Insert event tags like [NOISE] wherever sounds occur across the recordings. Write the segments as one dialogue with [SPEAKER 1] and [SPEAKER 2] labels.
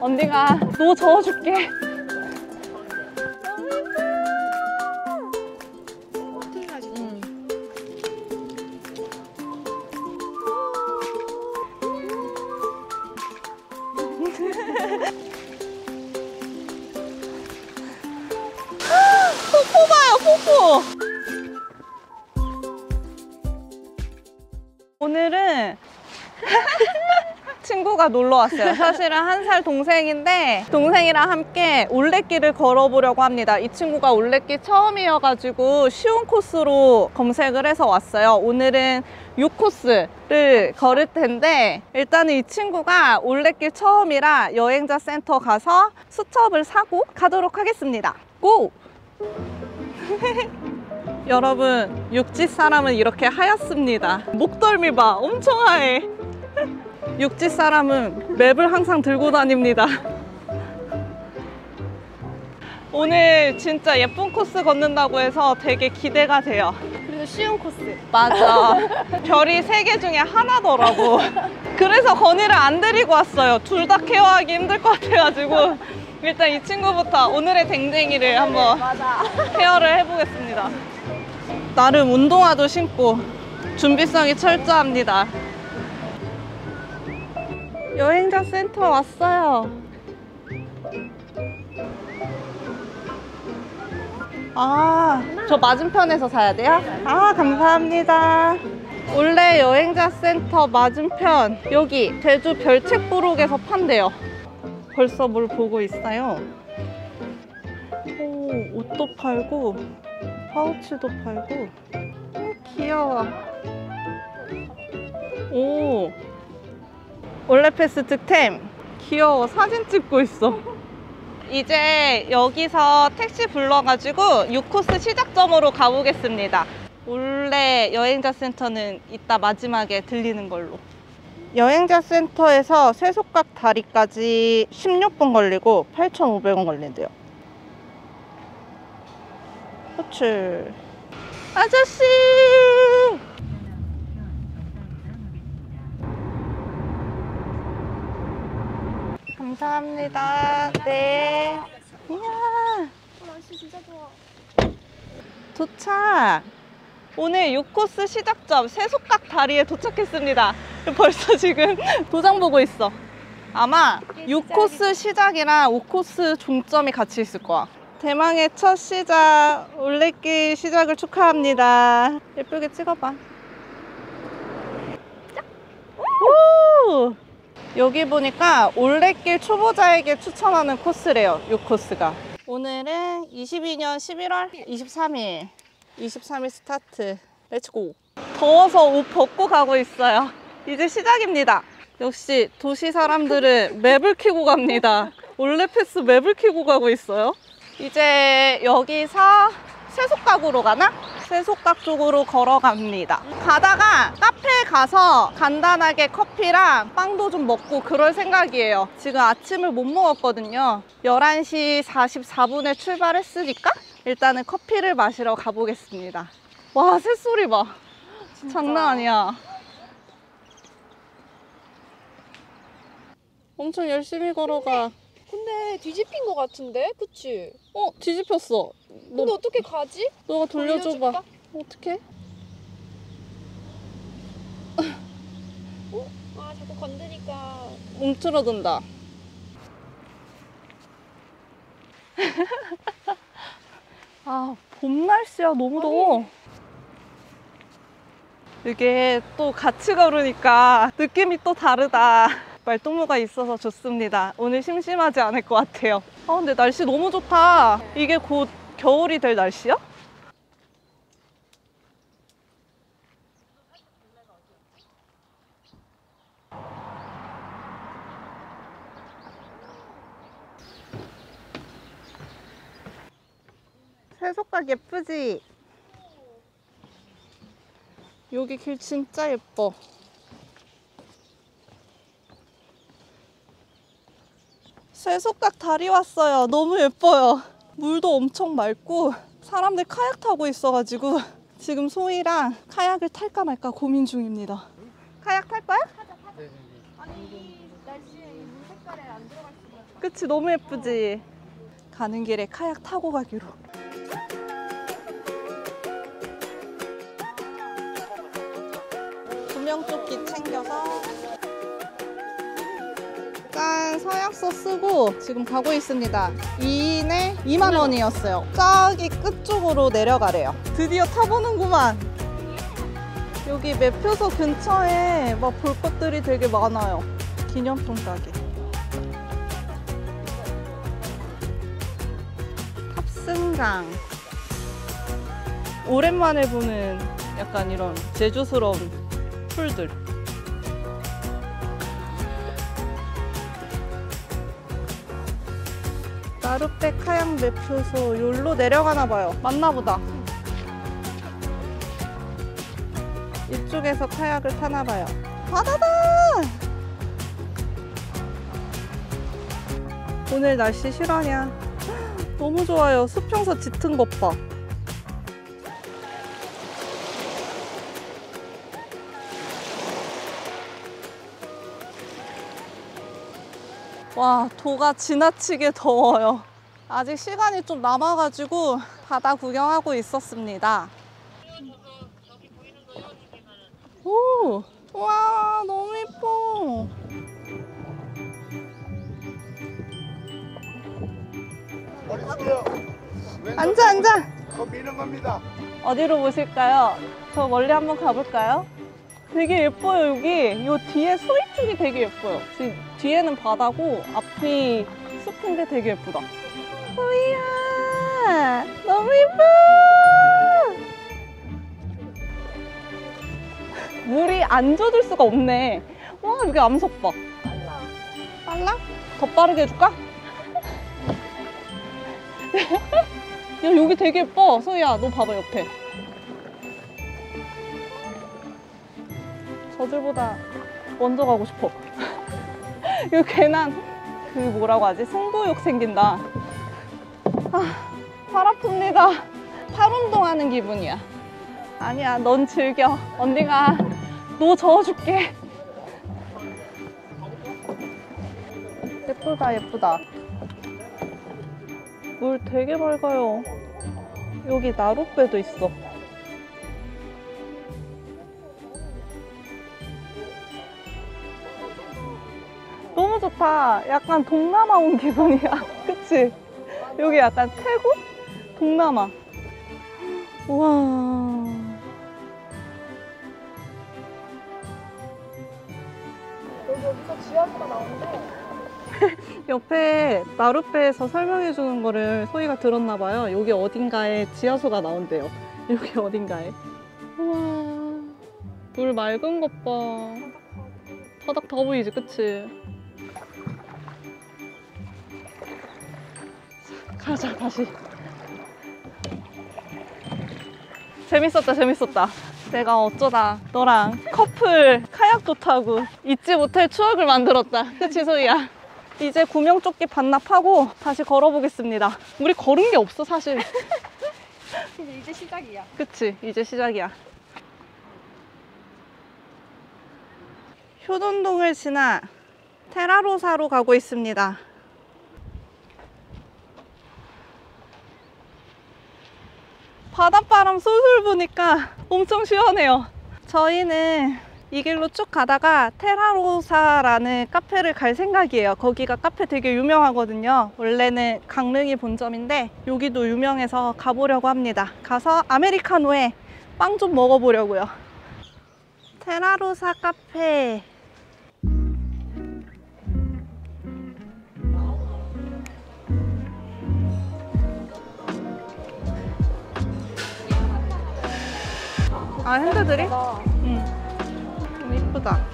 [SPEAKER 1] 언니가 노 저어줄게. 놀러 왔어요. 사실은 한 살 동생인데 동생이랑 함께 올레길을 걸어보려고 합니다. 이 친구가 올레길 처음이어가지고 쉬운 코스로 검색을 해서 왔어요. 오늘은 6코스를 걸을 텐데 일단은 이 친구가 올레길 처음이라 여행자 센터 가서 수첩을 사고 가도록 하겠습니다. 고! [LAUGHS] 여러분 육지 사람은 이렇게 하얗습니다. 목덜미 봐 엄청 하얘. [LAUGHS] 육지 사람은 맵을 항상 들고 다닙니다. 오늘 진짜 예쁜 코스 걷는다고 해서 되게 기대가 돼요.
[SPEAKER 2] 그리고 쉬운 코스.
[SPEAKER 1] 맞아. 별이 세 개 중에 하나더라고. 그래서 건이를 안 데리고 왔어요. 둘 다 케어하기 힘들 것 같아가지고. 일단 이 친구부터 오늘의 댕댕이를 한번
[SPEAKER 2] 맞아.
[SPEAKER 1] 케어를 해보겠습니다. 나름 운동화도 신고 준비성이 철저합니다. 여행자 센터 왔어요. 아, 저 맞은편에서 사야 돼요? 아, 감사합니다. 원래 여행자 센터 맞은편 여기 제주 별책부록에서 판대요. 벌써 뭘 보고 있어요. 오, 옷도 팔고 파우치도 팔고 오, 귀여워 오 올레패스 득템. 귀여워. 사진 찍고 있어. 이제 여기서 택시 불러가지고 6코스 시작점으로 가보겠습니다. 올레 여행자 센터는 이따 마지막에 들리는 걸로. 여행자 센터에서 세속각 다리까지 16분 걸리고 8,500원 걸린대요. 호출. 아저씨 감사합니다. 네. 이야.
[SPEAKER 2] 날씨 진짜 좋아.
[SPEAKER 1] 도착. 오늘 6코스 시작점 세속각 다리에 도착했습니다. 벌써 지금 [LAUGHS] 도장 보고 있어. 아마 6코스 시작이랑 5코스 종점이 같이 있을 거야. 대망의 첫 시작 올레길 시작을 축하합니다. 예쁘게 찍어봐 오! 여기 보니까 올레길 초보자에게 추천하는 코스래요 6코스가. 오늘은 22년 11월 23일. 23일 스타트. let's go 더워서 옷 벗고 가고 있어요. 이제 시작입니다. 역시 도시 사람들은 map을 키고 갑니다. 올레패스 map을 키고 가고 있어요. 이제 여기서 세속각으로 가나? 세속각 쪽으로 걸어갑니다. 가다가 카페에 가서 간단하게 커피랑 빵도 좀 먹고 그럴 생각이에요. 지금 아침을 못 먹었거든요. 11시 44분에 출발했으니까 일단은 커피를 마시러 가보겠습니다. 와 새소리 봐. 장난 아니야. 엄청 열심히 걸어가
[SPEAKER 2] 근데 뒤집힌 거 같은데? 그치?
[SPEAKER 1] 어 뒤집혔어
[SPEAKER 2] 근데
[SPEAKER 1] 너,
[SPEAKER 2] 어떻게 가지?
[SPEAKER 1] 너가 돌려줘봐
[SPEAKER 2] 돌려줄까?
[SPEAKER 1] 어떡해?
[SPEAKER 2] 아 자꾸 건드니까
[SPEAKER 1] 움츠러든다. [LAUGHS] 아, 봄 날씨야. 너무 더워. 이게 또 같이 걸으니까 느낌이 또 다르다. 말동무가 있어서 좋습니다. 오늘 심심하지 않을 것 같아요. 아, 근데 날씨 너무 좋다. 이게 곧 겨울이 될 날씨야? 세속각 예쁘지? 여기 길 진짜 예뻐. 세속각 다리 왔어요. 너무 예뻐요. 물도 엄청 맑고 사람들 카약 타고 있어가지고 지금 소희랑 카약을 탈까 말까 고민 중입니다. 카약 탈 거야?
[SPEAKER 2] 아니 이 날씨에 이물 색깔에 안 들어갈 수가 없어
[SPEAKER 1] 그치 너무 예쁘지? 가는 길에 카약 타고 가기로. 구명조끼 챙겨서 짠 서약서 쓰고 지금 가고 있습니다. 2인에 2만 원이었어요. 저기 끝쪽으로 내려가래요. 드디어 타보는구만. 여기 매표소 근처에 막 볼 것들이 되게 많아요. 기념품 가게. 탑승강. 오랜만에 보는 약간 이런 제주스러운 풀들. 나룻배 카약 매표소 여기로 내려가나 봐요. 맞나 보다. 이쪽에서 카약을 타나 봐요. 바다다! 오늘 날씨 실화냐? 너무 좋아요. 수평서 짙은 것 봐. 와, 도가 지나치게 더워요. 아직 시간이 좀 남아가지고 바다 구경하고 있었습니다. 오, 와, 너무 예뻐. 앉아, 앉아.
[SPEAKER 3] 거 미는 겁니다.
[SPEAKER 1] 어디로 보실까요? 저 멀리 한번 가볼까요? 되게 예뻐요, 여기. 요 뒤에 소리 쪽이 되게 예뻐요. 지금 뒤에는 바다고 앞이 숲인데 되게 예쁘다. 소희야, 너무 예뻐! 물이 안 젖을 수가 없네. 와, 여기 암석 봐. 빨라. 빨라? 더 빠르게 해줄까? 야, 여기 되게 예뻐. 소희야, 너 봐봐, 옆에. 저들보다 먼저 가고 싶어. [LAUGHS] 이거 괜한 그 뭐라고 하지? 승부욕 생긴다. 아, 팔 아픕니다. 팔 운동하는 기분이야. 아니야, 넌 즐겨. 언니가 너 저어줄게. 예쁘다, 예쁘다. 물 되게 밝아요. 여기 나룻배도 있어. 너무 좋다. 약간 동남아 온 기분이야. [LAUGHS] 그치? 여기 약간 태국? 동남아. 우와.
[SPEAKER 2] 여기 여기서 지하수가 나오는데 [LAUGHS]
[SPEAKER 1] 옆에 나룻배에서 설명해 주는 거를 소희가 들었나 봐요. 여기 어딘가에 지하수가 나온대요. [LAUGHS] 여기 어딘가에. 우와. 물 맑은 것 봐. 바닥 더 보이지, 그치? 가자, 다시. 재밌었다, 재밌었다. 내가 어쩌다 너랑 커플 카약도 타고 잊지 못할 추억을 만들었다. [LAUGHS] 그치, 소희야? 이제 구명조끼 반납하고 다시 걸어보겠습니다. 우리 걸은 게 없어, 사실. [LAUGHS]
[SPEAKER 2] 이제 시작이야.
[SPEAKER 1] 그치, 이제 시작이야. 효돈동을 지나 테라로사로 가고 있습니다. 바닷바람 솔솔 부니까 엄청 시원해요. 저희는 이 길로 쭉 가다가 테라로사라는 카페를 갈 생각이에요. 거기가 카페 되게 유명하거든요. 원래는 강릉이 본점인데 여기도 유명해서 가보려고 합니다. 가서 아메리카노에 빵 좀 먹어보려고요. 테라로사 카페. 아 핸드들이? 응. 너무 이쁘다.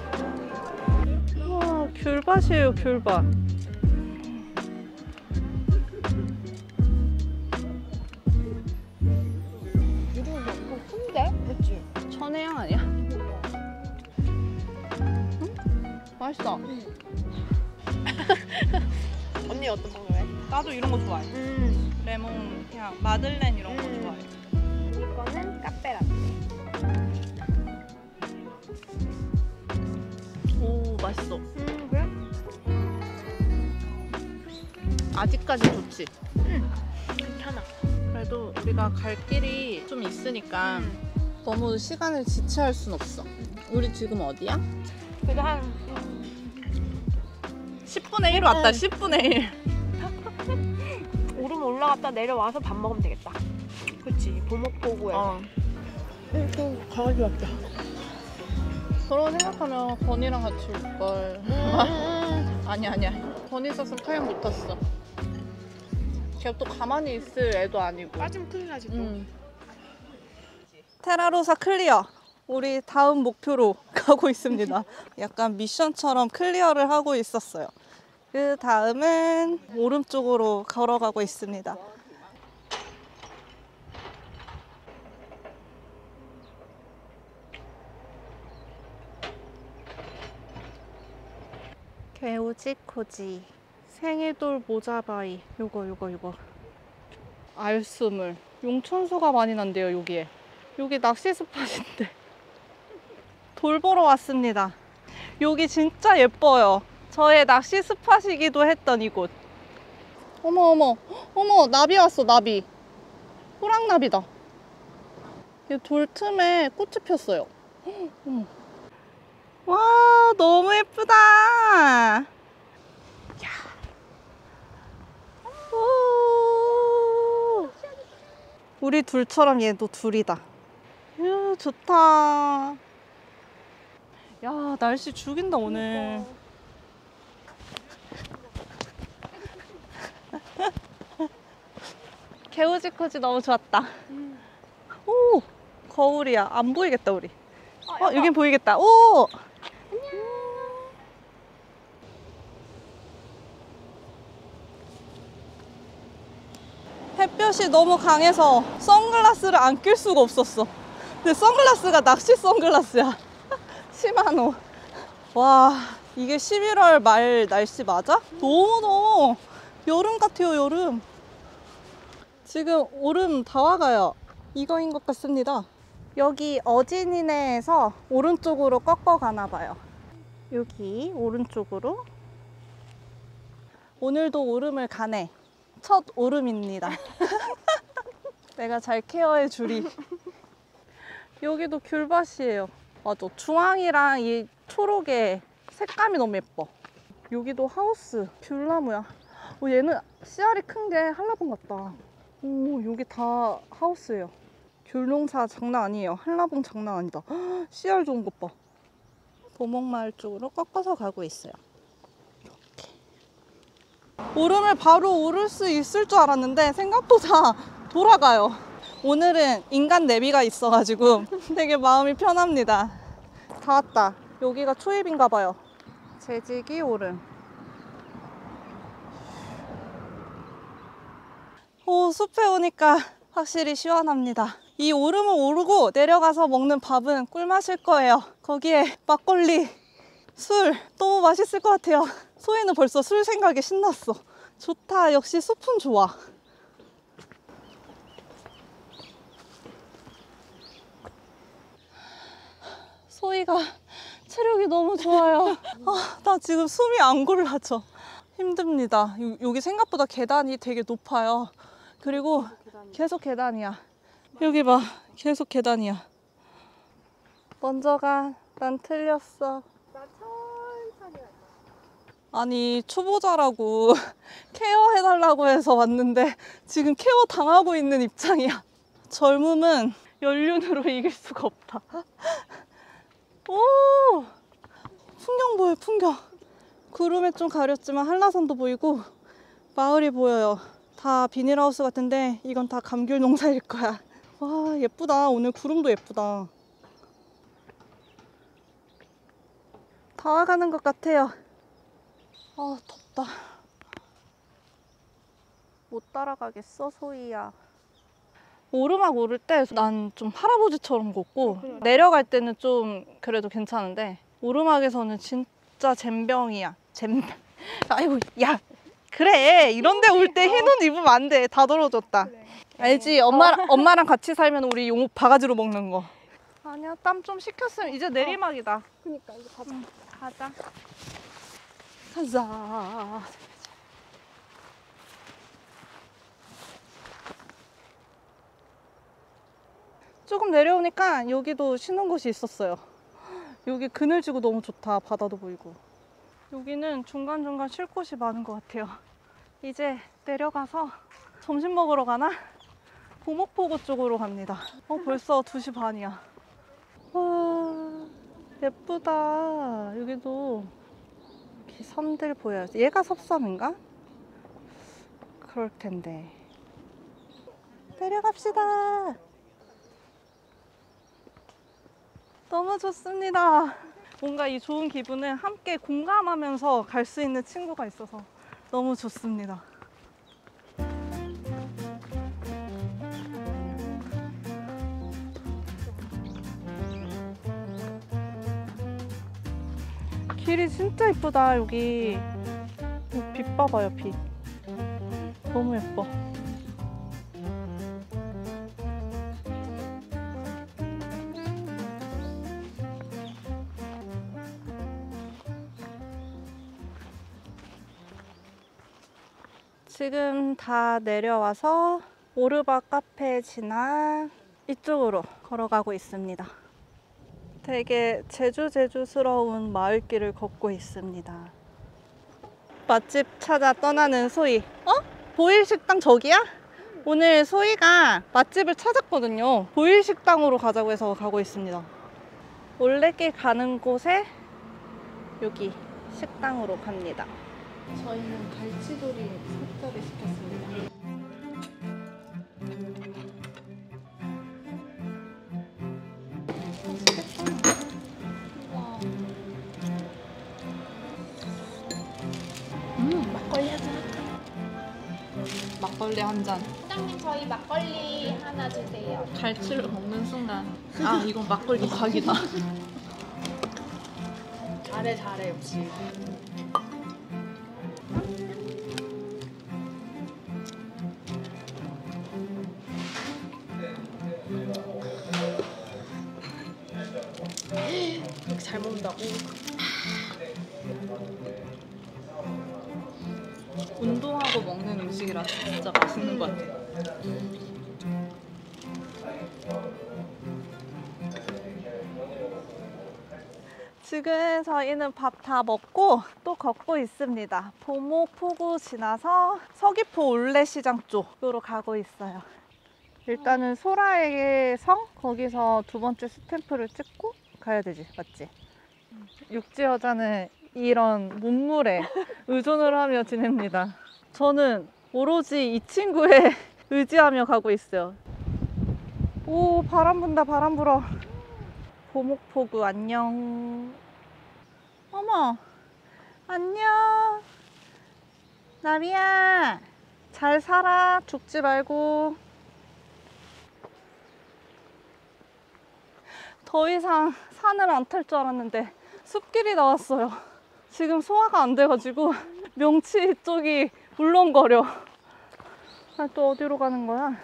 [SPEAKER 1] 와 귤밭이에요 귤밭.
[SPEAKER 2] 큰데? 그치?
[SPEAKER 1] 천혜향 아니야? 응? 맛있어. [LAUGHS]
[SPEAKER 2] 언니 어떤 거 좋아해?
[SPEAKER 1] 나도 이런 거 좋아해.
[SPEAKER 2] 음.
[SPEAKER 1] 레몬 향, 마들렌 이런 거
[SPEAKER 2] 음.
[SPEAKER 1] 좋아해.
[SPEAKER 2] 이거는 카페라떼.
[SPEAKER 1] 맛있어.
[SPEAKER 2] 음 그래?
[SPEAKER 1] 아직까지 좋지?
[SPEAKER 2] 괜찮아.
[SPEAKER 1] 그래도 우리가 갈 길이 좀 있으니까 너무 시간을 지체할 순 없어. 우리 지금 어디야?
[SPEAKER 2] 그래도 한
[SPEAKER 1] 10분의 1 왔다,
[SPEAKER 2] 응.
[SPEAKER 1] 10분의 1.
[SPEAKER 2] 오름 올라갔다 내려와서 밥 먹으면 되겠다. 그치. 보목보고에.
[SPEAKER 1] 어.
[SPEAKER 2] 또 강아지 왔다.
[SPEAKER 1] 그런 생각하면 건이랑 같이 올걸. [LAUGHS] 아니, 아니야. 건이 있었으면 카약 못 탔어. 걔또 가만히 있을 애도 아니고.
[SPEAKER 2] 빠지면 큰일 나지 또.
[SPEAKER 1] 음. 테라로사 clear. 우리 다음 목표로 [LAUGHS] 가고 있습니다. 약간 미션처럼 clear를 하고 있었어요. 그 다음은 오른쪽으로 걸어가고 있습니다. 개우지코지. 생이돌 모자바이. 요거 요거 요거. 알수물 용천소가 많이 난대요 여기에. 여기 낚시 스팟인데. [LAUGHS] 돌 보러 왔습니다. 여기 진짜 예뻐요. 저의 낚시 스팟이기도 했던 이곳. 어머 어머. 어머 나비 왔어 나비. 호랑나비다. 이돌 틈에 꽃이 폈어요. [GASPS] 어머. 와 너무 예쁘다 야. 오. 우리 둘처럼 얘도 둘이다. 휴, 좋다. 야, 날씨 죽인다, 오늘. [LAUGHS] 개우지코지 너무 좋았다. 오, 거울이야. 안 보이겠다, 우리. 어, 여긴 보이겠다. 오! 햇볕이 너무 강해서 선글라스를 안 낄 수가 없었어. 근데 선글라스가 낚시 선글라스야. [LAUGHS] 시마노. 와, 이게 11월 말 날씨 맞아? 너무 더워. 여름 같아요, 여름. 지금 오름 다 와가요. 이거인 것 같습니다. 여기 어진이네에서 오른쪽으로 꺾어 가나 봐요. 여기 오른쪽으로. 오늘도 오름을 가네. 첫 오름입니다. [LAUGHS] 내가 잘 케어해 주리. 여기도 귤밭이에요. 맞아. 주황이랑 이 초록의 색감이 너무 예뻐. 여기도 하우스 귤나무야. 오, 얘는 씨알이 큰 게 한라봉 같다. 오, 여기 다 하우스예요. 귤농사 장난 아니에요. 한라봉 장난 아니다. 헉, [GASPS] 씨알 좋은 것 봐. 도목마을 쪽으로 꺾어서 가고 있어요. 오름을 바로 오를 수 있을 줄 알았는데 생각보다 [LAUGHS] 돌아가요. 오늘은 인간 내비가 있어가지고 [LAUGHS] 되게 마음이 편합니다. 다 왔다. 여기가 초입인가 봐요. 재직이 오름. 오, 숲에 오니까 확실히 시원합니다. 이 오름을 오르고 내려가서 먹는 밥은 꿀맛일 거예요. 거기에 막걸리, 술 너무 맛있을 것 같아요. 소희는 벌써 술 생각에 신났어. 좋다. 역시 숲은 좋아. 소희가 체력이 너무 좋아요. [LAUGHS] 아, 나 지금 숨이 안 골라져. 힘듭니다. 요- 여기 생각보다 계단이 되게 높아요. 그리고 계속 계단이야. 여기 봐. 계속 계단이야. 먼저 가. 난 틀렸어. 아니, 초보자라고 [LAUGHS] 케어해달라고 해서 왔는데 지금 케어 당하고 있는 입장이야. 젊음은 연륜으로 [LAUGHS] 이길 수가 없다. 오! 풍경 보여, 풍경. 구름에 좀 가렸지만 한라산도 보이고 마을이 보여요. 다 비닐하우스 같은데 이건 다 감귤 농사일 거야. 와, 예쁘다. 오늘 구름도 예쁘다. 다 와가는 것 같아요. 아, 덥다. 못 따라가겠어, 소희야. 오르막 오를 때 난 좀 할아버지처럼 걷고
[SPEAKER 2] 그래.
[SPEAKER 1] 내려갈 때는 좀 그래도 괜찮은데 오르막에서는 진짜 젬병이야. 젬병. [LAUGHS] 아이고, 야. 그래. 이런데 올 때 흰옷 입으면 안 돼. 다 더러졌다.
[SPEAKER 2] 그래.
[SPEAKER 1] 알지? 엄마, 엄마랑 같이 살면 우리 용옷 바가지로 먹는 거. 아니야, 땀 좀 식혔으면 이제 내리막이다.
[SPEAKER 2] 그니까 이제 가자.
[SPEAKER 1] 가자. назад. 조금 내려오니까 여기도 쉬는 곳이 있었어요. 여기 그늘지고 너무 좋다. 바다도 보이고. 여기는 중간중간 쉴 곳이 많은 것 같아요. 이제 내려가서 점심 먹으러 가나? 보목포구 쪽으로 갑니다. 어, 벌써 2시 반이야. 와, 예쁘다. 여기도 이렇게 섬들 보여요. 얘가 섭섬인가? 그럴 텐데. 내려갑시다. 너무 좋습니다. 뭔가 이 좋은 기분을 함께 공감하면서 갈 수 있는 친구가 있어서 너무 좋습니다. 길이 진짜 이쁘다 여기. 이빛 봐봐요 빛. 너무 예뻐. 지금 다 내려와서 오르바 카페 지나 이쪽으로 걸어가고 있습니다. 되게 제주 제주스러운 마을길을 걷고 있습니다. 맛집 찾아 떠나는 소희. 어? 보일 식당 저기야? 오늘 소희가 맛집을 찾았거든요. 보일 식당으로 가자고 해서 가고 있습니다. 올레길 가는 곳에 여기 식당으로 갑니다. 저희는 갈치조림 삭자를 시켰습니다.
[SPEAKER 2] 막걸리
[SPEAKER 1] 한 잔.
[SPEAKER 2] 사장님 저희 막걸리 하나 주세요.
[SPEAKER 1] 갈치를 먹는 순간 아 이건 막걸리 각이다. [LAUGHS]
[SPEAKER 2] 잘해 잘해 역시. 이렇게 잘 먹는다고?
[SPEAKER 1] 음식이라 진짜 맛있는 것 같아요. 지금 저희는 밥 다 먹고 또 걷고 있습니다. 보목 포구 지나서 서귀포 올레시장 쪽으로 가고 있어요. 일단은 소라의 성 거기서 두 번째 스탬프를 찍고 가야 되지, 맞지? 육지 여자는 이런 문물에 [LAUGHS] 의존을 하며 지냅니다. 저는 오로지 이 친구에 [LAUGHS] 의지하며 가고 있어요. 오, 바람 분다, 바람 불어. 보목포구 안녕. 어머, 안녕. 나비야, 잘 살아. 죽지 말고. 더 이상 산을 안 탈 줄 알았는데 숲길이 나왔어요. 지금 소화가 안 돼가지고 [LAUGHS] 명치 쪽이 울렁거려. 아, 또 어디로 가는 거야?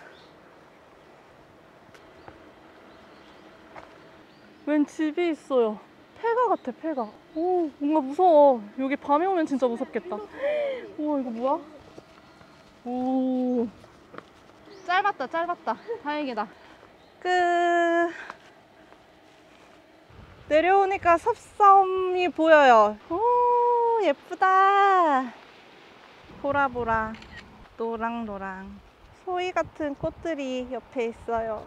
[SPEAKER 1] 웬 집이 있어요. 폐가 같아, 폐가. 오, 뭔가 무서워. 여기 밤에 오면 진짜 무섭겠다. 우와, 이거 뭐야? 오. 짧았다, 짧았다. 다행이다. 끝. 내려오니까 섭섬이 보여요. 오, 예쁘다. 보라보라. 노랑노랑. 소희 같은 꽃들이 옆에 있어요.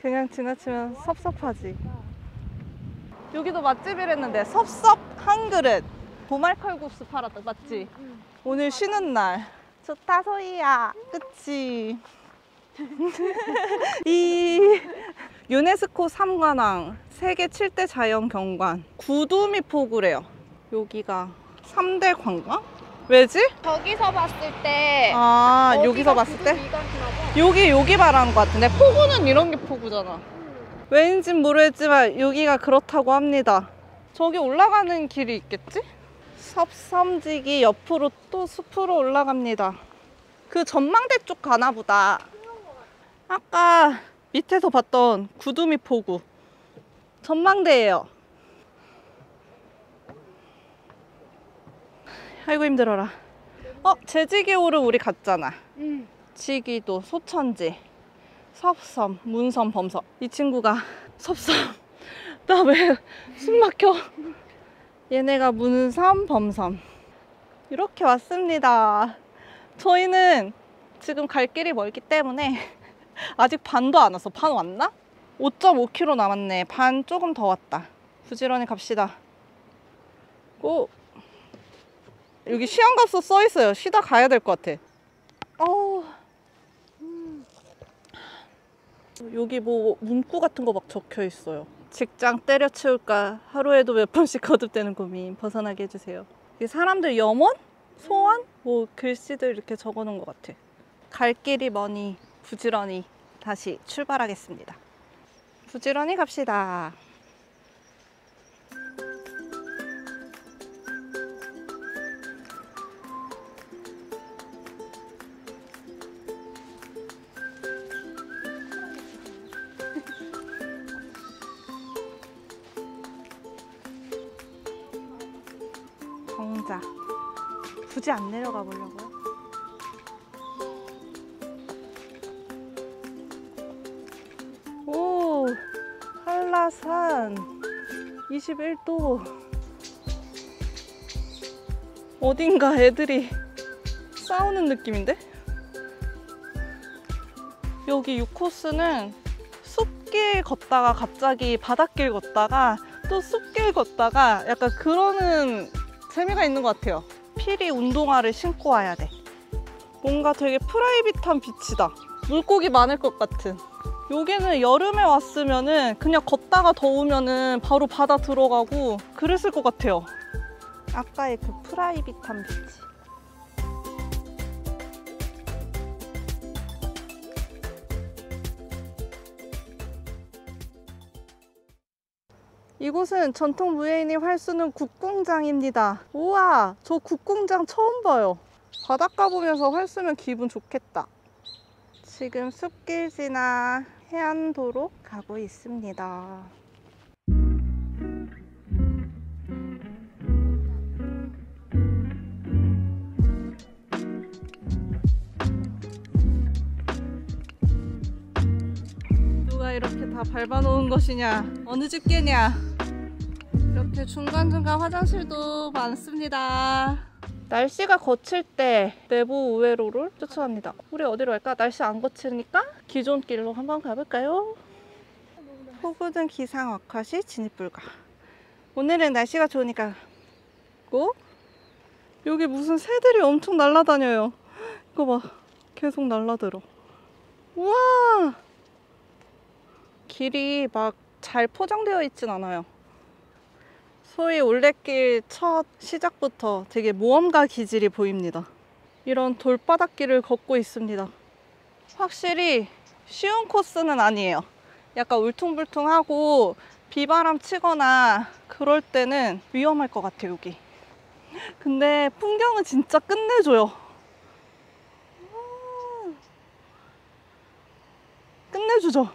[SPEAKER 1] 그냥 지나치면 섭섭하지. 여기도 맛집이랬는데 섭섭 한 그릇. 보말 칼국수 팔았다, 맞지? 오늘 쉬는 날. 좋다, 소희야. 그치? [LAUGHS] 이 유네스코 3관왕 세계 7대 자연경관 구두미 포구래요. 여기가 3대 관광? 왜지?
[SPEAKER 2] 저기서 봤을 때
[SPEAKER 1] 아 여기서 봤을 때? 여기 여기 말하는 것 같은데 포구는 이런 게 포구잖아. 왠진 모르겠지만 여기가 그렇다고 합니다. 저기 올라가는 길이 있겠지? 섭섬지기 옆으로 또 숲으로 올라갑니다. 그 전망대 쪽 가나 보다. 아까 밑에서 봤던 구두미 포구. 전망대예요. 아이고 힘들어라. 어, 제지기호를 우리 갔잖아.
[SPEAKER 2] 응.
[SPEAKER 1] 지기도, 소천지, 섭섬, 문섬, 범섬. 이 친구가 섭섬. [LAUGHS] 나 왜 숨 막혀? 얘네가 문섬, 범섬. 이렇게 왔습니다. 저희는 지금 갈 길이 멀기 때문에 [LAUGHS] 아직 반도 안 왔어. 반 왔나? 5.5km 남았네. 반 조금 더 왔다. 부지런히 갑시다. 고! 여기 시간값도 써 있어요. 쉬다 가야 될 것 같아. 음. 여기 뭐 문구 같은 거 막 적혀 있어요. 직장 때려치울까 하루에도 몇 번씩 거듭되는 고민 벗어나게 해주세요. 사람들 염원? 소원? 뭐 글씨들 이렇게 적어 놓은 것 같아. 갈 길이 머니 부지런히 다시 출발하겠습니다. 부지런히 갑시다. 굳이 안 내려가 보려고요. 오, 한라산 21도. 어딘가 애들이 싸우는 느낌인데? 여기 6코스는 숲길 걷다가 갑자기 바닷길 걷다가 또 숲길 걷다가 약간 그러는 재미가 있는 것 같아요. 필히 운동화를 신고 와야 돼. 뭔가 되게 private한 beach다. 물고기 많을 것 같은. 여기는 여름에 왔으면은 그냥 걷다가 더우면은 바로 바다 들어가고 그랬을 것 같아요. 아까의 그 private한 beach. 이곳은 전통 무예인이 활수는 국궁장입니다. 우와, 저 국궁장 처음 봐요. 바닷가 보면서 활수면 기분 좋겠다. 지금 숲길 지나 해안도로 가고 있습니다. 누가 이렇게 다 밟아놓은 것이냐? 어느 집게냐? 이렇게 중간중간 화장실도 많습니다. 날씨가 거칠 때 내부 우회로를 추천합니다. 우리 어디로 갈까? 날씨 안 거치니까 기존 길로 한번 가볼까요? 호구등 기상 와카시 진입 불가. 오늘은 날씨가 좋으니까 고 여기 무슨 새들이 엄청 날아다녀요. 이거 봐. 계속 날아들어. 우와! 길이 막 잘 포장되어 있진 않아요. 소위 올레길 첫 시작부터 되게 모험가 기질이 보입니다. 이런 돌바닥길을 걷고 있습니다. 확실히 쉬운 코스는 아니에요. 약간 울퉁불퉁하고 비바람 치거나 그럴 때는 위험할 것 같아요, 여기. 근데 풍경은 진짜 끝내줘요. 아. 끝내주죠.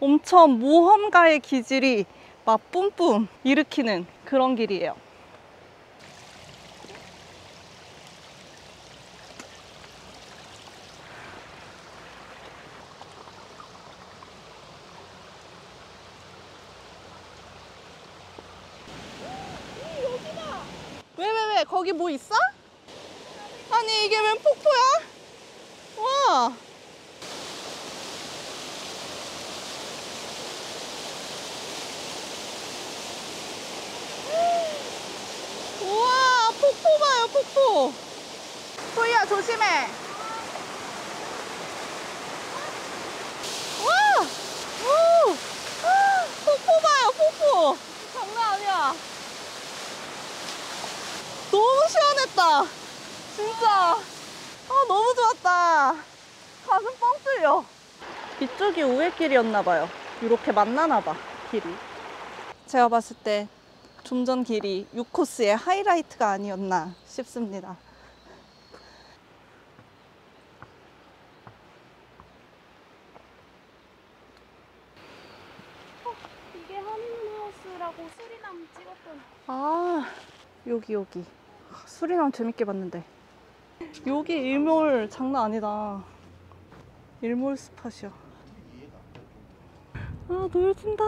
[SPEAKER 1] 엄청 모험가의 기질이 막 뿜뿜 일으키는 그런 길이에요. 거기 뭐 있어? 아니, 이게 웬 폭포야? 와. 폭포. 소희야, 조심해. 와! 오! 아, 폭포 봐요, 폭포. 장난 아니야. 너무 시원했다. 진짜. 아, 너무 좋았다. 가슴 뻥 뚫려. 이쪽이 우회길이었나봐요. 이렇게 만나나봐, 길이. 제가 봤을 때 좀전 길이 6코스의 하이라이트가 아니었나 싶습니다.
[SPEAKER 2] 이게 허니문 하우스라고 수리남 찍었던
[SPEAKER 1] 아, 여기, 여기. 수리남 재밌게 봤는데. 여기 일몰 장난 아니다. 일몰 스팟이야. 아, 놀진다.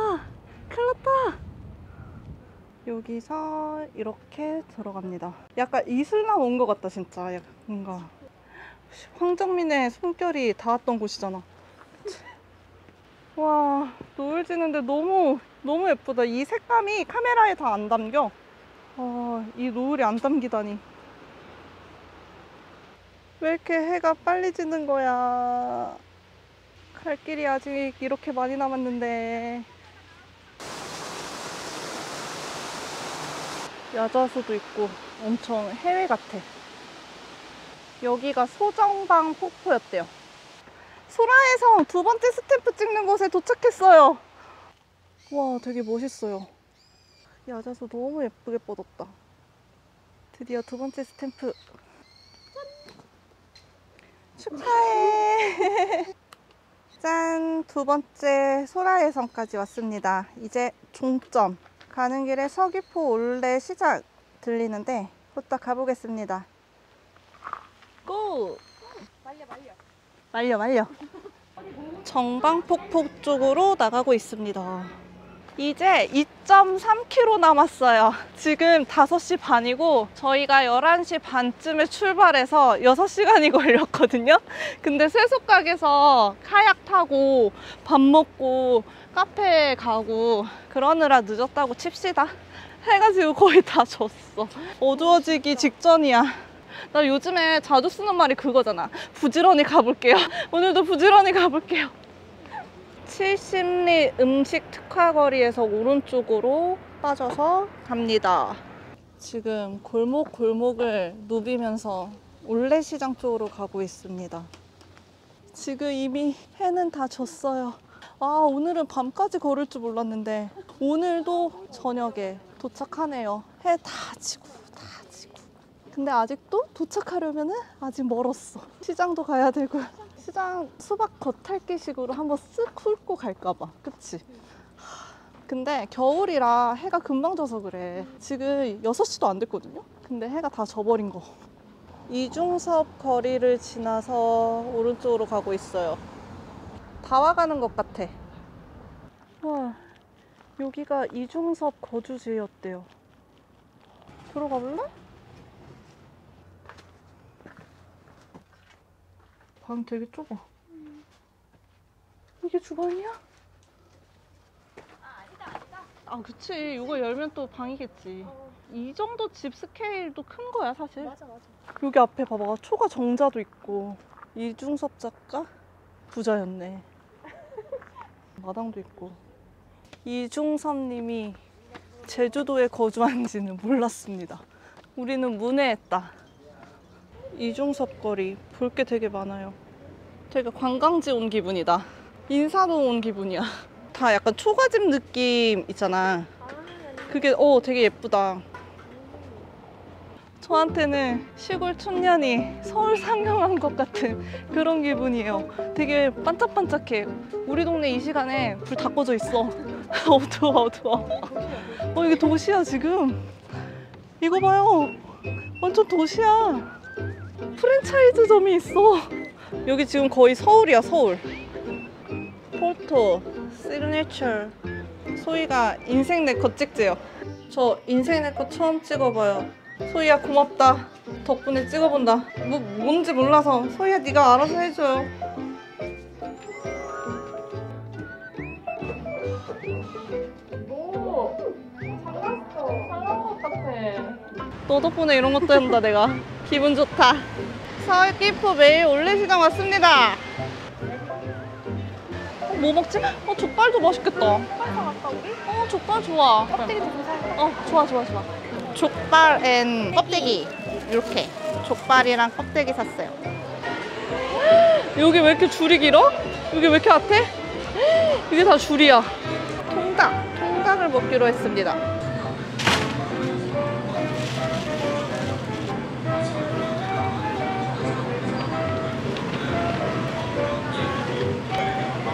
[SPEAKER 1] 큰일 났다. 여기서 이렇게 들어갑니다. 약간 이슬람 온 것 같다, 진짜. 약간 뭔가. 황정민의 숨결이 닿았던 곳이잖아. 와, 노을 지는데 너무, 너무 예쁘다. 이 색감이 카메라에 다 안 담겨. 아, 이 노을이 안 담기다니. 왜 이렇게 해가 빨리 지는 거야? 갈 길이 아직 이렇게 많이 남았는데. 야자수도 있고 엄청 해외 같아. 여기가 소정방 폭포였대요. 소라에서 두 번째 스탬프 찍는 곳에 도착했어요. 와, 되게 멋있어요. 야자수 너무 예쁘게 뻗었다. 드디어 두 번째 스탬프. 축하해. [LAUGHS] 짠, 두 번째 소라의 섬까지 왔습니다. 이제 종점. 가는 길에 서귀포 올레 시장 들리는데 후딱 가보겠습니다. 고!
[SPEAKER 2] 말려 말려.
[SPEAKER 1] 말려 말려. 정방폭포 쪽으로 나가고 있습니다. 이제 2.3km 남았어요. 지금 5시 반이고 저희가 11시 반쯤에 출발해서 6시간이 [LAUGHS] 걸렸거든요. 근데 쇠속각에서 카약 타고 밥 먹고 카페 가고 그러느라 늦었다고 칩시다. 해가 지금 거의 다 졌어. 어두워지기 직전이야. 나 요즘에 자주 쓰는 말이 그거잖아. 부지런히 가볼게요. [LAUGHS] 오늘도 부지런히 가볼게요. 70리 음식 특화거리에서 오른쪽으로 빠져서 갑니다. 지금 골목 골목을 누비면서 올레시장 쪽으로 가고 있습니다. 지금 이미 해는 다 졌어요. 아, 오늘은 밤까지 걸을 줄 몰랐는데 오늘도 저녁에 도착하네요. 해 다 지고 다 지고. 근데 아직도 도착하려면 은 아직 멀었어. 시장도 가야 되고. 시장 수박 겉핥기식으로 한번 쓱 훑고 갈까봐. 그치? 하, 근데 겨울이라 해가 금방 져서 그래. 지금 6시도 안 됐거든요? 근데 해가 다 져버린 거. 이중섭 거리를 지나서 오른쪽으로 가고 있어요. 다 와가는 것 같아. 와, 여기가 이중섭 거주지였대요. 들어가 볼래? 방 되게 좁아. 이게 주방이야? 아, 그치. 이거 열면 또 방이겠지. 이 정도 집 스케일도 큰 거야, 사실.
[SPEAKER 2] 맞아 맞아.
[SPEAKER 1] 여기 앞에 봐봐. 초가 정자도 있고. 이중섭 작가? 부자였네. 마당도 있고. 이중섭 님이 제주도에 거주한지는 몰랐습니다. 우리는 문외했다. 이중섭 거리 볼 게 되게 많아요. 되게 관광지 온 기분이다. 인사동 온 기분이야. 다 약간 초가집 느낌 있잖아. 그게 어 되게 예쁘다. 저한테는 시골 촌년이 서울 상경한 것 같은 그런 기분이에요. 되게 반짝반짝해. 우리 동네 이 시간에 불 다 꺼져 있어. [LAUGHS] 어두워 어두워. 어 이게 도시야 지금. 이거 봐요. 완전 도시야. 프랜차이즈점이 있어. 여기 지금 거의 서울이야 서울. 포토, 시그니처. 소희가 인생네컷 찍재요. 저 인생 내컷 처음 찍어봐요. 소희야 고맙다. 덕분에 찍어본다. 뭐 뭔지 몰라서 소희야 네가 알아서 해줘요. 같아. 너 덕분에 이런 것도 한다 내가. [LAUGHS] 기분 좋다. 서귀포 매일 올레시장 왔습니다. 어, 뭐 먹지? 어 족발도 맛있겠다.
[SPEAKER 2] 빨리 갈까 우리?
[SPEAKER 1] 어 족발 좋아.
[SPEAKER 2] 껍데기도 좀 살까?
[SPEAKER 1] 어, 좋아, 좋아, 좋아. 족발 and 껍데기. 이렇게. 족발이랑 껍데기 샀어요. 여기 왜 이렇게 줄이 길어? 여기 왜 이렇게 핫해? 이게 다 줄이야. 통닭. 통닭을 먹기로 했습니다.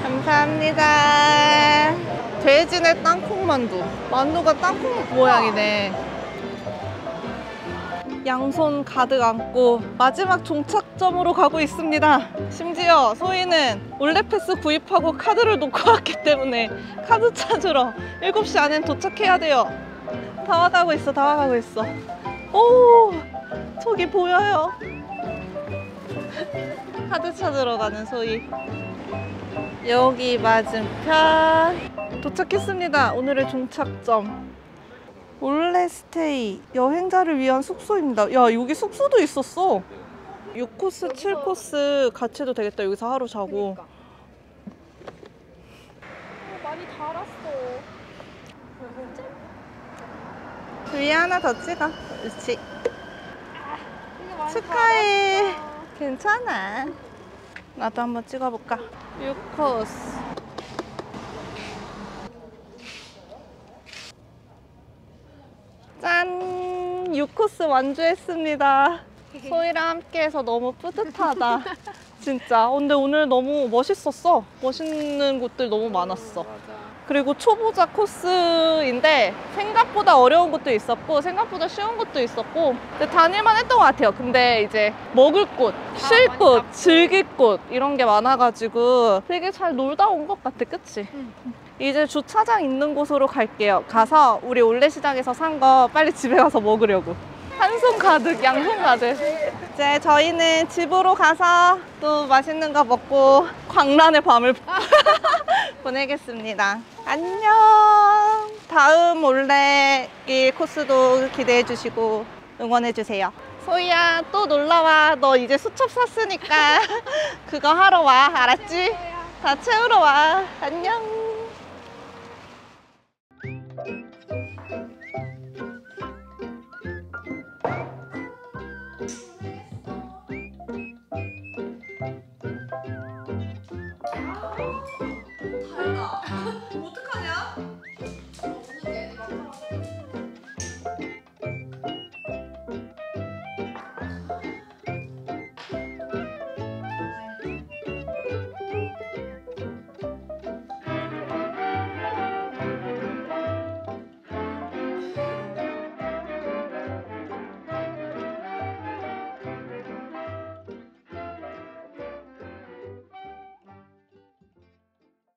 [SPEAKER 1] 감사합니다. 돼지네 땅콩 만두. 만두가 땅콩 모양이네. 양손 가득 안고 마지막 종착점으로 가고 있습니다. 심지어 소희는 올레패스 구입하고 카드를 놓고 왔기 때문에 카드 찾으러 7시 안엔 도착해야 돼요. 다 와가고 있어, 다 와가고 있어. 오, 저기 보여요. [LAUGHS] 카드 찾으러 가는 소희. 여기 맞은편 도착했습니다. 오늘의 종착점. 올레스테이 여행자를 위한 숙소입니다. 야 여기 숙소도 있었어. 6코스, 7코스 같이 해도 되겠다. 여기서 하루 자고.
[SPEAKER 2] 그러니까. 많이 달았어.
[SPEAKER 1] 위에 하나 더 찍어. 그렇지.
[SPEAKER 2] 많이
[SPEAKER 1] 축하해.
[SPEAKER 2] 달았어.
[SPEAKER 1] 괜찮아. 나도 한번 찍어볼까? 6코스. 짠! 6코스 완주했습니다. 소희랑 함께해서 너무 뿌듯하다. 진짜. 근데 오늘 너무 멋있었어. 멋있는 곳들 너무 많았어. 그리고 초보자 코스인데 생각보다 어려운 곳도 있었고 생각보다 쉬운 곳도 있었고 근데 다닐만 했던 것 같아요. 근데 이제 먹을 곳, 쉴 곳. 즐길 곳 이런 게 많아가지고 되게 잘 놀다 온 것 같아. 그치?
[SPEAKER 2] 응.
[SPEAKER 1] 이제 주차장 있는 곳으로 갈게요. 가서 우리 올레시장에서 산 거 빨리 집에 가서 먹으려고. 한 손 가득, 양손 가득. 이제 저희는 집으로 가서 또 맛있는 거 먹고 광란의 밤을 [LAUGHS] 보내겠습니다. 안녕. 다음 올레길 코스도 기대해 주시고 응원해 주세요. 소희야 또 놀러 와. 너 이제 수첩 샀으니까 [LAUGHS] 그거 하러 와. 알았지? 다 채우러 와. 안녕.